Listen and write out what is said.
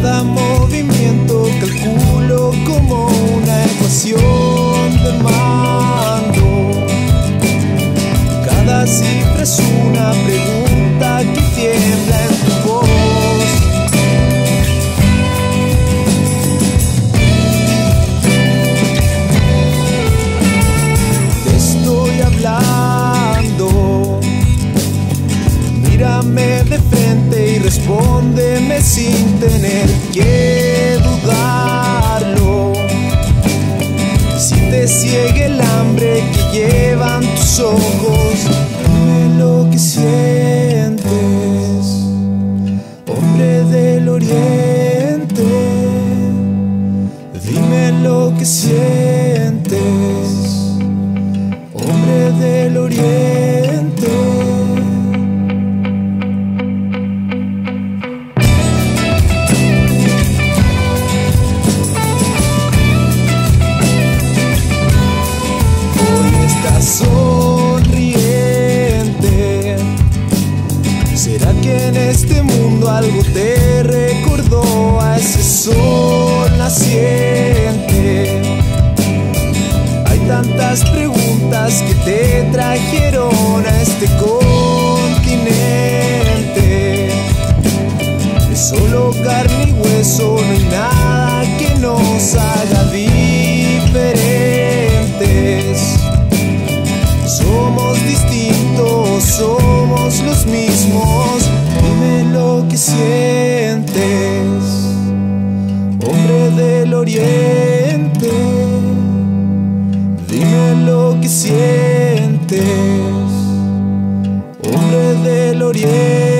cada movimiento calculo como una ecuación de mando. Cada cifra es una pregunta que tiembla en tu voz. Te estoy hablando, mírame de frente. Respóndeme sin tener que dudarlo. Si te ciega el hambre que llevan tus ojos algo te recordó a ese sol naciente. Hay tantas preguntas que te trajeron a este continente. Es solo carne y hueso, no hay nada que nos haga diferentes. Somos distintos, somos los mismos. Dime lo que sientes, hombre del oriente. Dime lo que sientes, hombre del oriente.